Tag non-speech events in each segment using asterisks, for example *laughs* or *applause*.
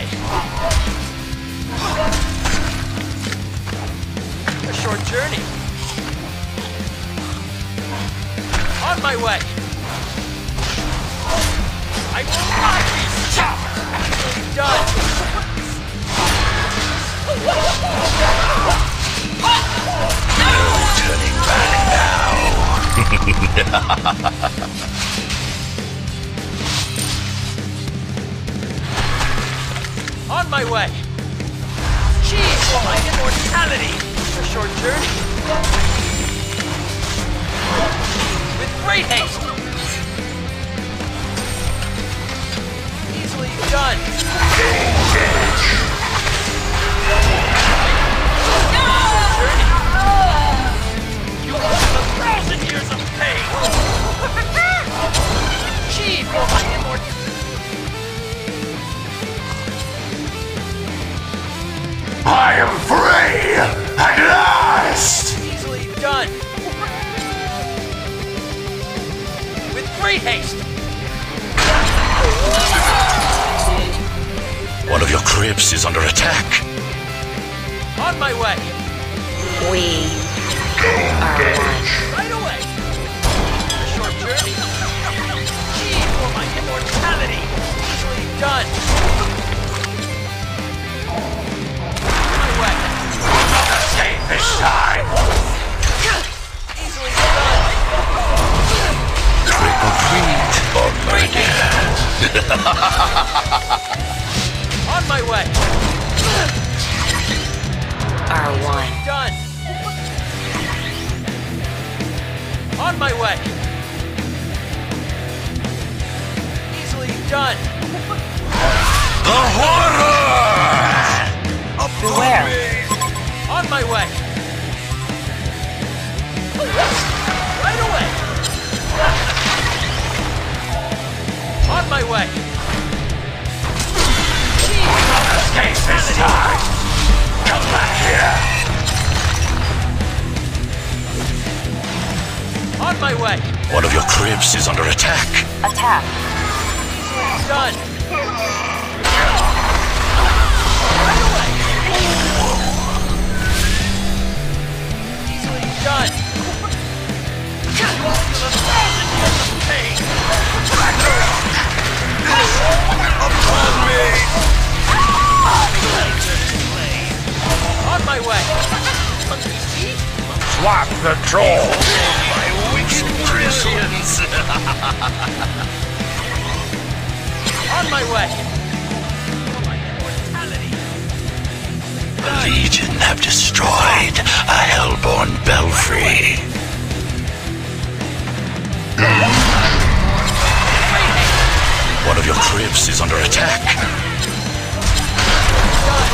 way. A short journey. On my way. I will not be stopped. Easily done. Turning back now. *laughs* of your crypts is under attack. On my way. We are one. Right away. A short journey. Chi for my immortality. Easily done. On my way. Easily done. The horror! Beware. On my way. My way. One of your crypts is under attack. Attack. Easily done. Right away. Easily done. You will feel a thousand years of pain. Upon me! On my way. Monkey see? Swap the troll. My. On my way. The Legion have destroyed a hellborn belfry. One of your crypts is under attack.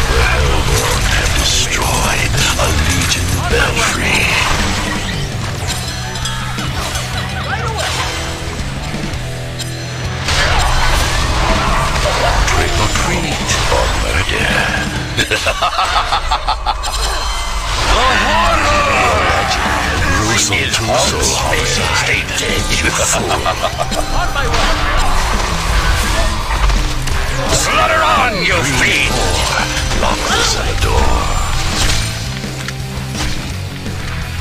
The hellborn have destroyed a Legion belfry. Gruesome. On my way. Slaughter on, you fiend! Lock this door.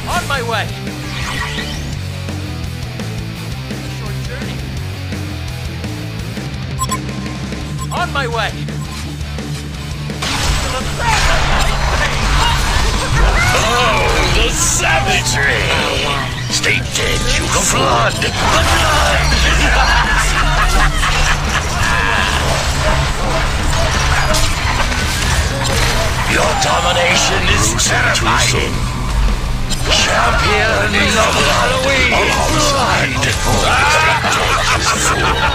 On my way. On my way. Stay dead, you flood! The blood! Your domination is terrifying! Champion of Halloween! Alongside! *laughs*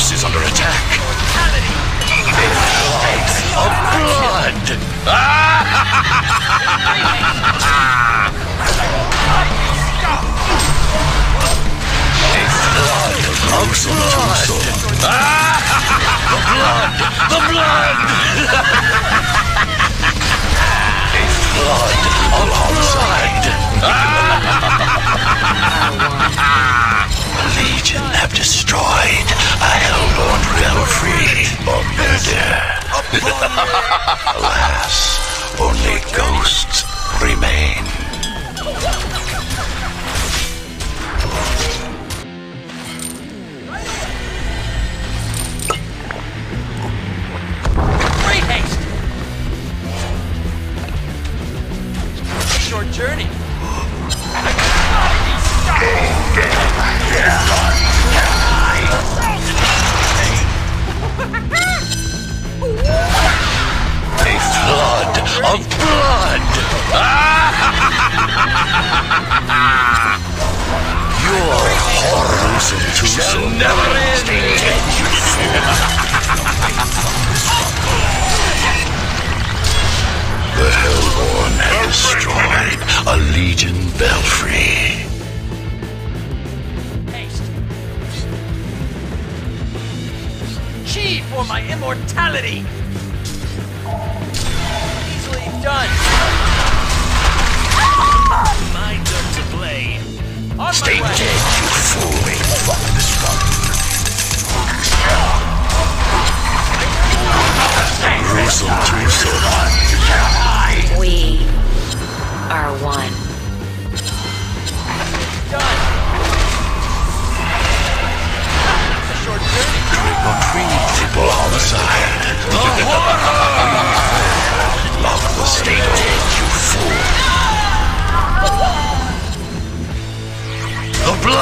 crypts is under attack. Of blood! Haste. Blood of Gruesome twosome. The blood! The blood! A flood of. *laughs* Legion have destroyed a hellborn belfry of murder. Alas, only ghosts remain. Great haste! Short journey. Of blood! *laughs* Your horrors shall never end! the Hellborn have destroyed a Legion belfry. For my immortality! Easily done. My turn to play. On Stay dead, you fool! Gruesome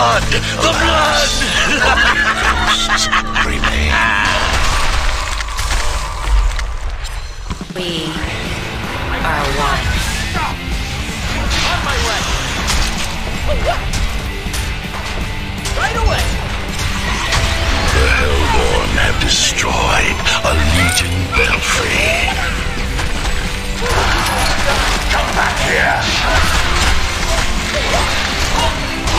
blood! The blood! Ghosts remain. We are one. On my way. Right away. The Hellborn have destroyed a Legion belfry. Come back here!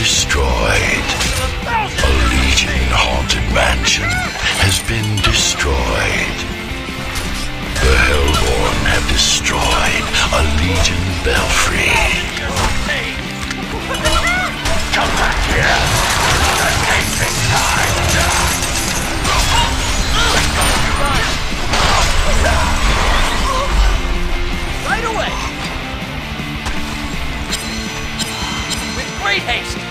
destroyed. A Legion haunted mansion has been destroyed. The Hellborn have destroyed a Legion belfry. Come back here! Escape this time! Right away. With great haste.